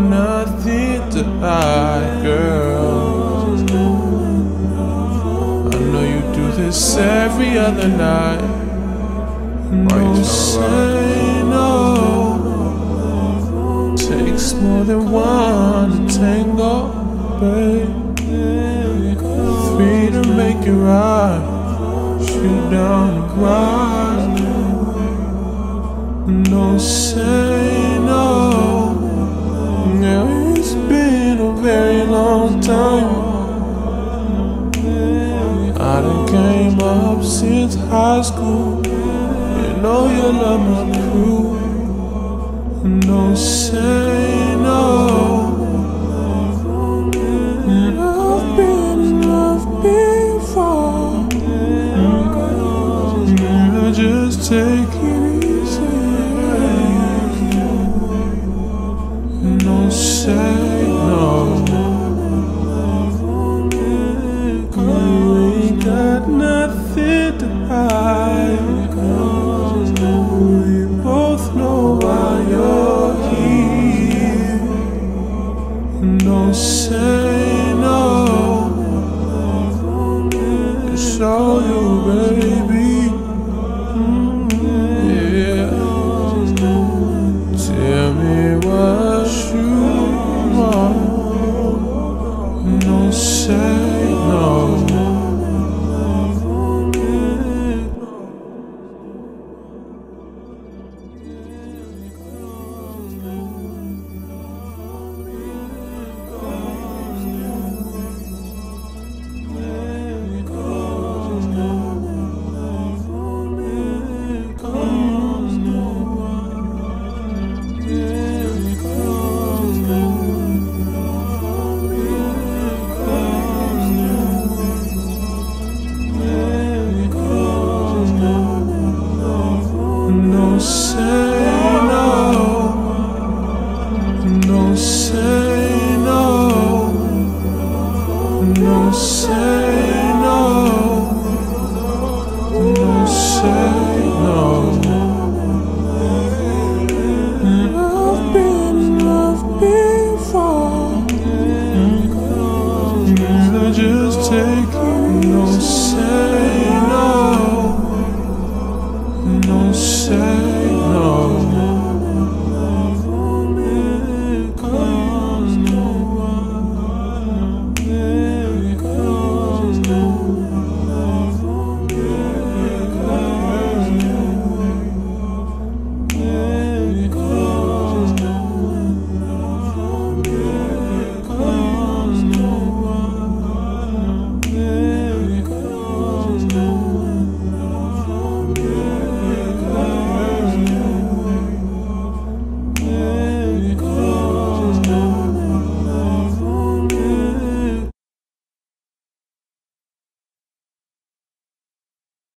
nothing to hide, girl. I know you do this every other night. Why you say no? Takes more than one tango, babe. Free to make it right. Shoot down the ground. No say. Yeah, it's been a very long time. I done came up since high school. You know you love my crew. No say no. And I've been in love before. Yeah, just take it no. You ain't got nothing to hide. We both know you're here. Don't say. fall